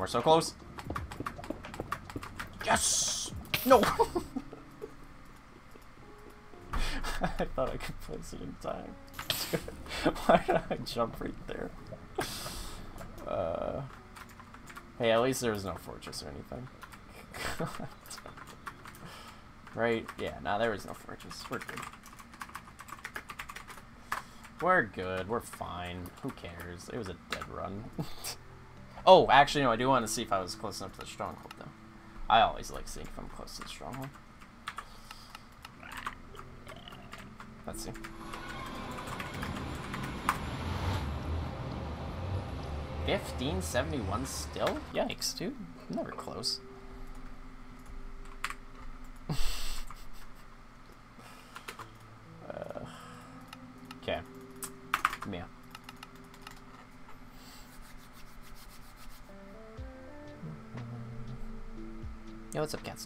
we're so close. Yes! No! I thought I could place it in time. Why did I jump right there? Uh, hey, at least there was no fortress or anything. right? Yeah, nah, there was no fortress. We're good. We're good. We're fine. Who cares? It was a dead run. Oh, actually, no, I do want to see if I was close enough to the stronghold, though. I always like seeing if I'm close to the stronghold. Let's see. Fifteen seventy one still? Yikes, dude. Never close.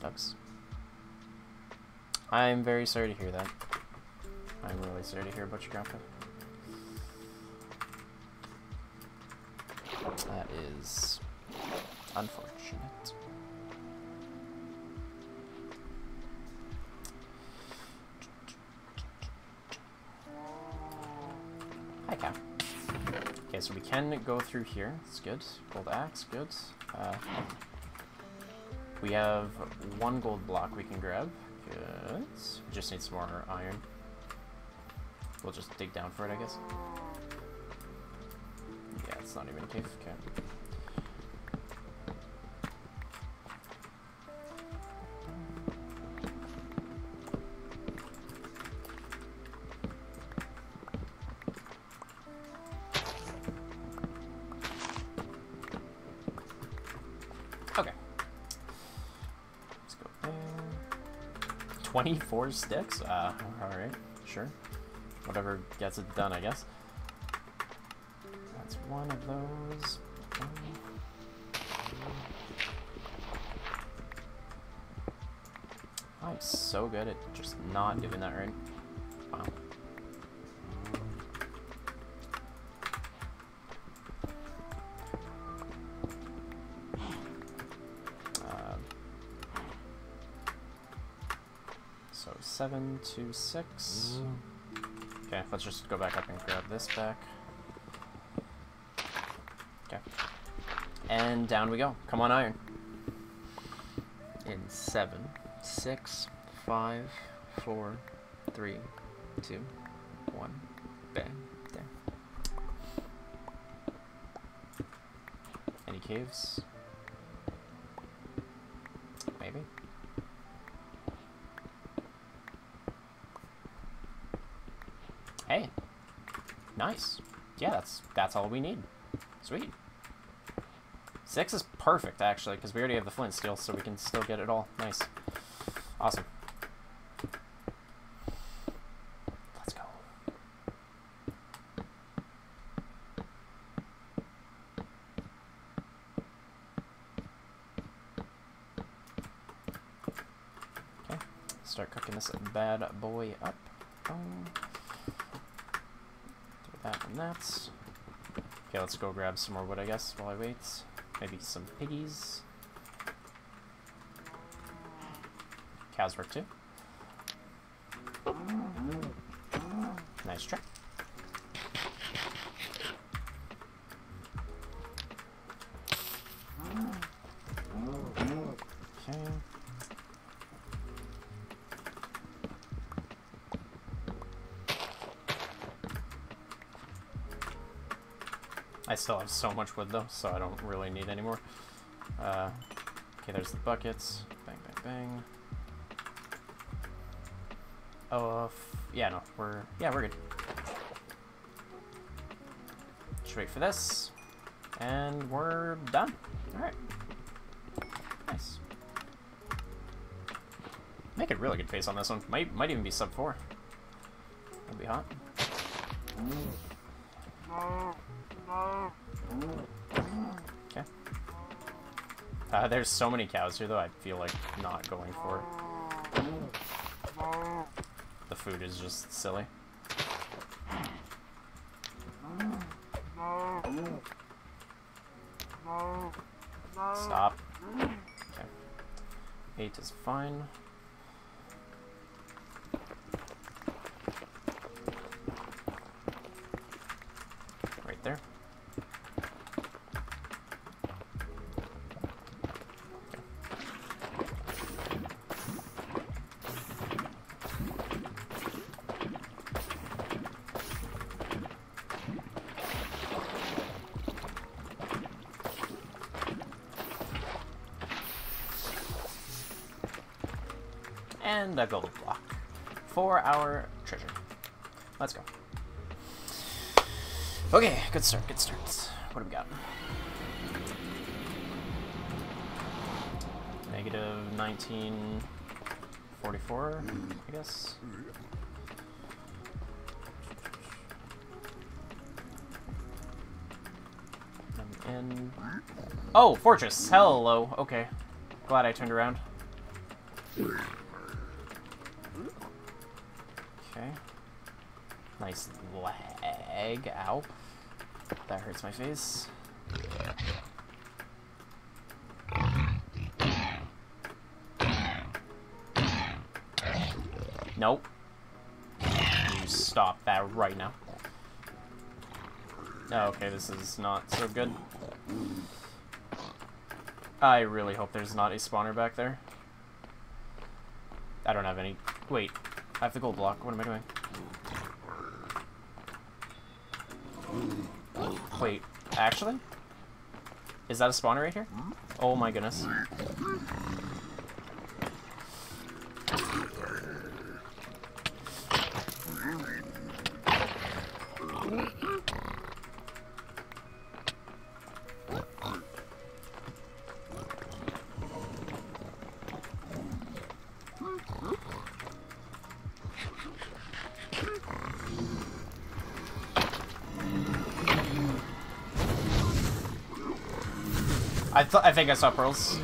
Stocks? I'm very sorry to hear that. I'm really sorry to hear about your grandpa. That is unfortunate. Hi, cow. Okay, so we can go through here. It's good. Gold axe, good. Uh, we have one gold block we can grab. Good. We just need some more iron. We'll just dig down for it, I guess. Yeah, it's not even a cave. Okay. 24 sticks? Uh, alright, sure. Whatever gets it done, I guess. That's one of those. I'm so good at just not doing that right. Seven to six. Okay, let's just go back up and grab this back. Okay. And down we go. Come on, iron. In seven, six, five, four, three, two, one. Bang. There. Any caves? Nice. Yeah, that's that's all we need. Sweet. Six is perfect, actually, because we already have the flint steel, so we can still get it all. Nice. Awesome. Let's go. Okay. Start cooking this bad boy up. And that. Okay, let's go grab some more wood, I guess, while I wait. Maybe some piggies. Cows work too. Nice try. I still have so much wood though, so I don't really need any more. Uh, okay, there's the buckets. Bang, bang, bang. Oh, uh, yeah, no, we're, yeah, we're good. Just wait for this, and we're done. All right. Nice. Make a really good face on this one. Might, might even be sub four. That'd be hot. Okay. Uh, there's so many cows here, though, I feel like not going for it. The food is just silly. Stop. Okay. Eight is fine. And a gold block for our treasure. Let's go. Okay, good start, good start. What do we got? Negative 1944, I guess. And. Oh, fortress. Hello. Okay. Glad I turned around. Okay. Nice leg. Ow. That hurts my face. Nope. You stop that right now. Oh, okay, this is not so good. I really hope there's not a spawner back there. I don't have any... Wait, I have the gold block. What am I doing? Wait, actually? Is that a spawner right here? Oh my goodness. I think I saw pearls.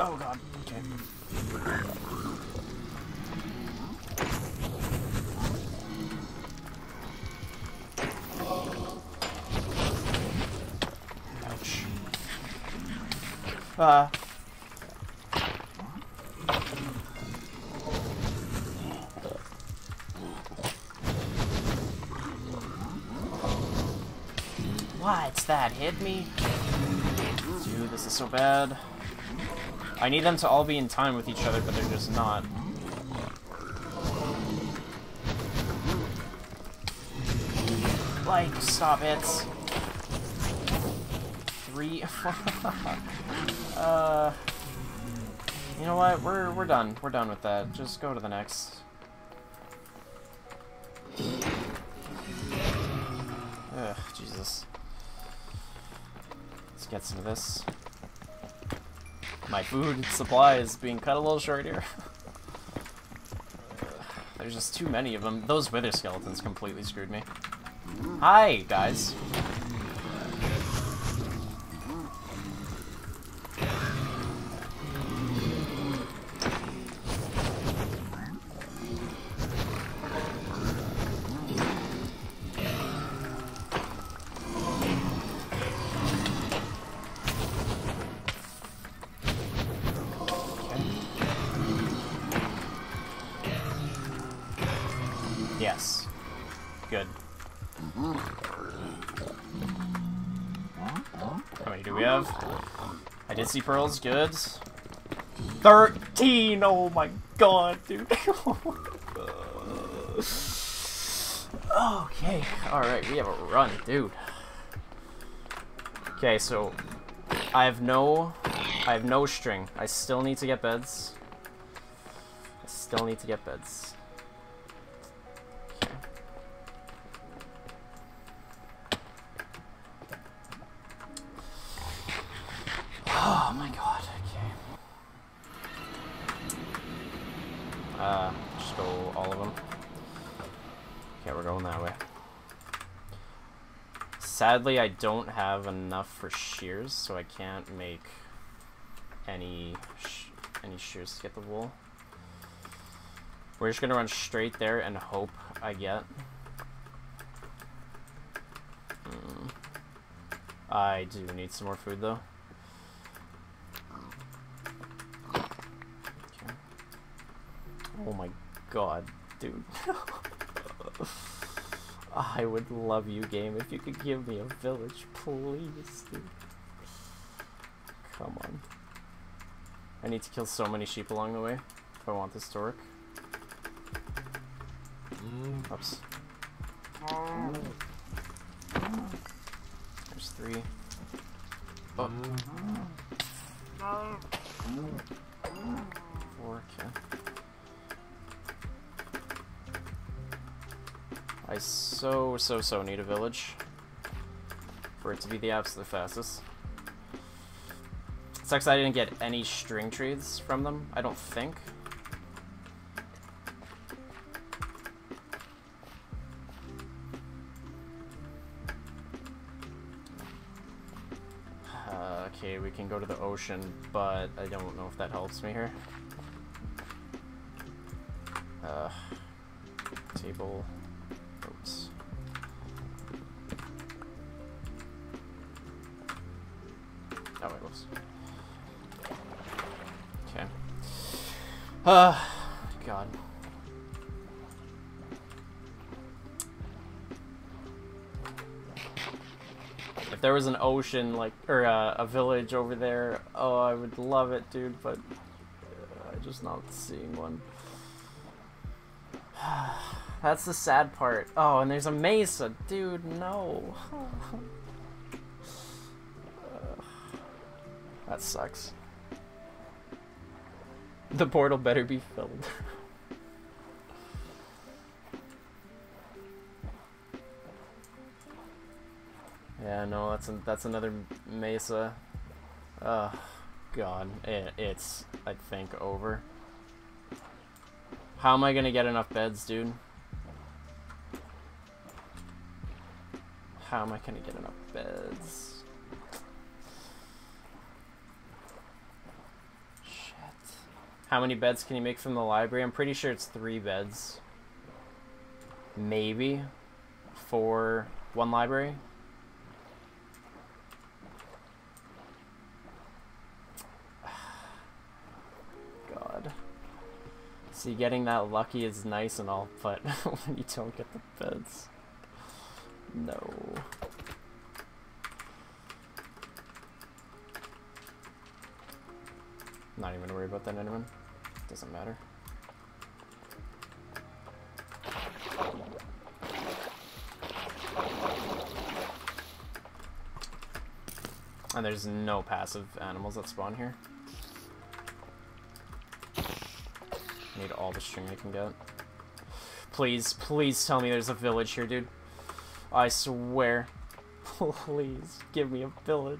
Oh god. Okay. Ouch. Uh. That? Hit me? Dude, this is so bad. I need them to all be in time with each other, but they're just not. Like, stop it. Three, uh, you know what? We're we're done. We're done with that. Just go to the next. Ugh, Jesus. Get some of this. My food supply is being cut a little short here. There's just too many of them. Those wither skeletons completely screwed me. Hi, guys. See pearls. Good. 13! Oh my god, dude. okay. Alright, we have a run, dude. Okay, so I have no I have no string. I still need to get beds. I still need to get beds. Oh my god, okay. Uh, go all of them. Okay, we're going that way. Sadly, I don't have enough for shears, so I can't make any sh any shears to get the wool. We're just gonna run straight there and hope I get. Hmm. I do need some more food though. Oh my god, dude. I would love you, game, if you could give me a village, please, dude. Come on. I need to kill so many sheep along the way if I want this to work. Mm. Oops. There's three. Oh. Mm. Mm. I so, so, so need a village for it to be the absolute fastest. Sucks I didn't get any string trades from them, I don't think. Uh, okay, we can go to the ocean, but I don't know if that helps me here. Uh, table. Uh, God. If there was an ocean, like, or uh, a village over there, oh, I would love it, dude, but uh, I'm just not seeing one. That's the sad part. Oh, and there's a mesa. Dude, no. that sucks. The portal better be filled. yeah, no, that's an, that's another mesa. Oh, God. It, it's, I think, over. How am I gonna get enough beds, dude? How am I gonna get enough beds? Shit. How many beds can you make from the library? I'm pretty sure it's three beds. Maybe. For one library. God. See, getting that lucky is nice and all, but when you don't get the beds... No. Not even worry about that Enderman. Doesn't matter. And there's no passive animals that spawn here. Need all the string I can get. Please, please tell me there's a village here, dude. I swear. Please, give me a village.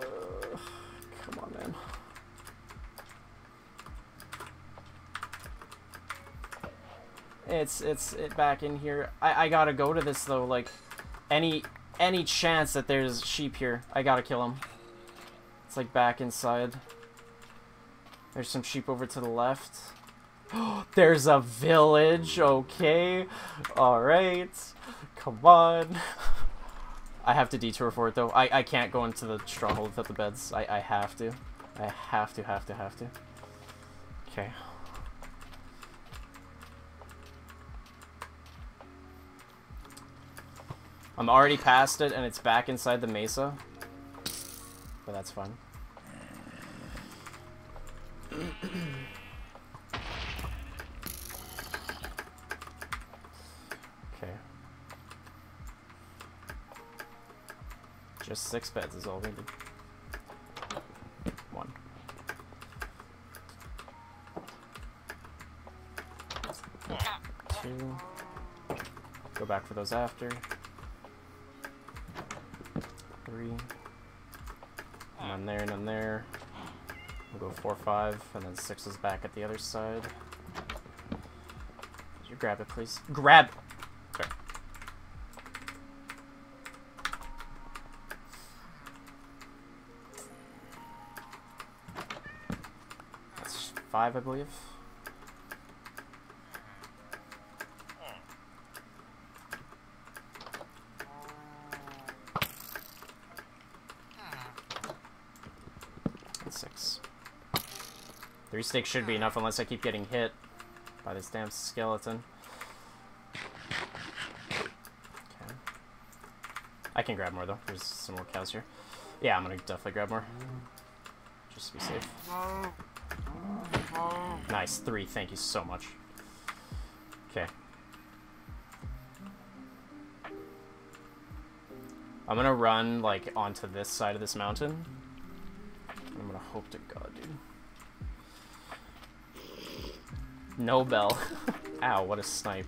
Uh, come on, man. It's, it's, it back in here. I, I gotta go to this, though, like, any, any chance that there's sheep here, I gotta kill them. It's, like, back inside. There's some sheep over to the left. There's a village, okay. Alright. Come on. I have to detour for it, though. I, I can't go into the stronghold without the beds. I, I have to. I have to, have to, have to. Okay. I'm already past it, and it's back inside the mesa. But that's fine. okay. Just six beds is all we need. One. Two. Go back for those after. Three. None there, none there. We'll go four, five, and then six is back at the other side. Could you grab it, please? Grab! That's five, I believe. Three sticks should be enough unless I keep getting hit by this damn skeleton. Okay. I can grab more though. There's some more cows here. Yeah, I'm gonna definitely grab more. Just to be safe. Nice, three, thank you so much. Okay. I'm gonna run, like, onto this side of this mountain. I'm gonna hope to God, dude. No bell. Ow, what a snipe.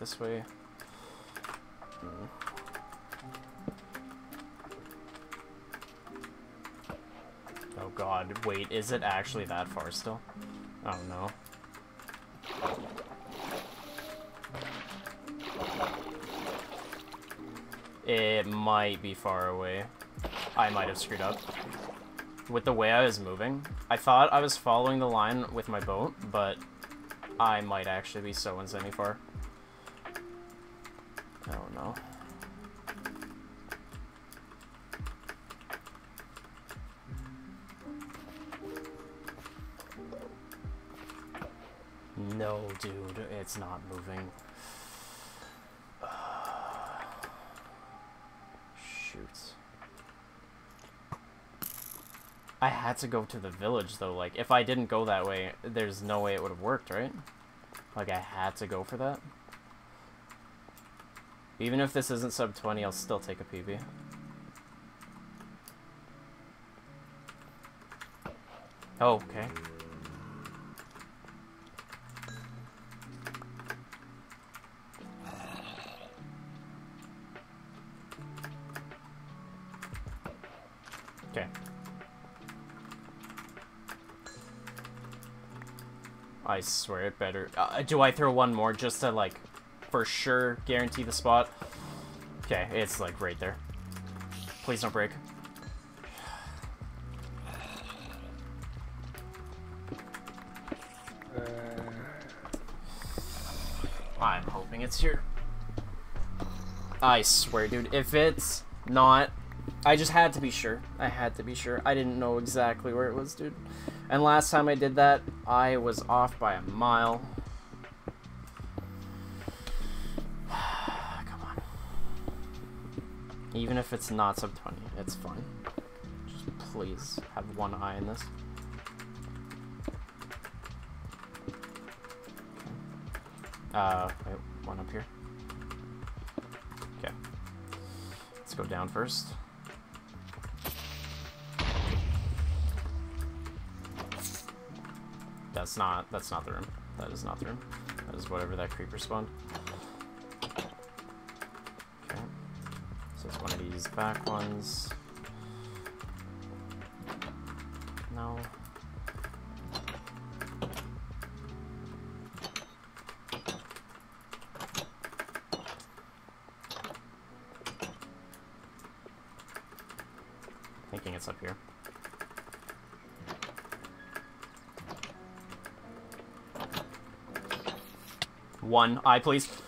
This way. Oh god, wait, is it actually that far still? Oh no. It might be far away. I might have screwed up. With the way I was moving, I thought I was following the line with my boat, but I might actually be so insanely far. No. No, dude, it's not moving. Shoot. I had to go to the village, though. Like, if I didn't go that way, there's no way it would have worked, right? Like, I had to go for that. Even if this isn't sub 20, I'll still take a PB. Oh, okay. Okay. I swear it better. Uh, do I throw one more just to, like, for sure guarantee the spot? Okay, it's, like, right there. Please don't break. Uh, I'm hoping it's here. I swear, dude, if it's not, I just had to be sure. I had to be sure. I didn't know exactly where it was, dude. And last time I did that, I was off by a mile. Even if it's not sub 20, it's fine. Just please have one eye in this. Uh, wait, one up here. Okay. Let's go down first. That's not, that's not the room. That is not the room. That is whatever that creeper spawned. These back ones. No. Thinking it's up here. One eye, please.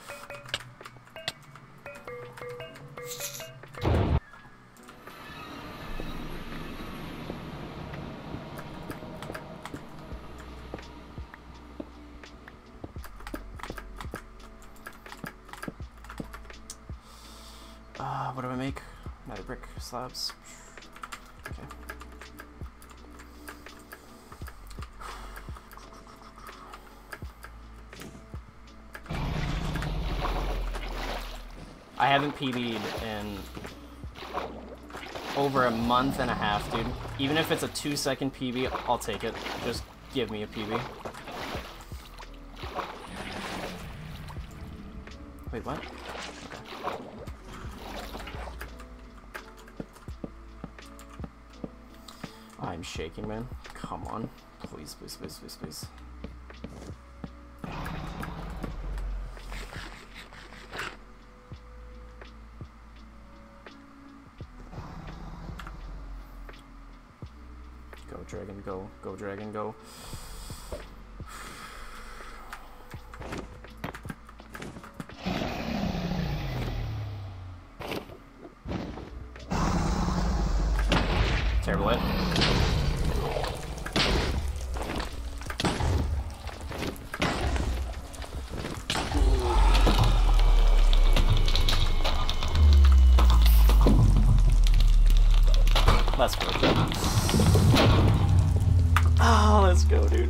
Slabs. Okay. I haven't PB'd in over a month and a half, dude. Even if it's a two second PB, I'll take it. Just give me a PB. Wait, what? thing, man. Come on. Please, please, please, please, please. Go, dragon, go. Go, dragon, go.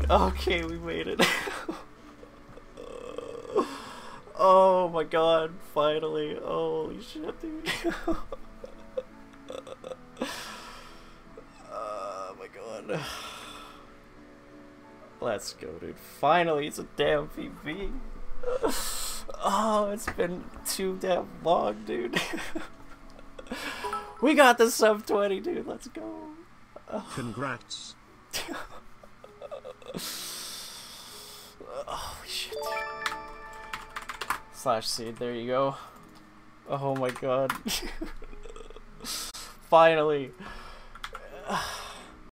Okay, we made it. oh my god, finally. Holy shit, dude. oh my god. Let's go, dude. Finally, it's a damn PB. Oh, it's been too damn long, dude. we got the sub 20, dude. Let's go. Congrats. Slash seed, there you go. Oh my god. Finally.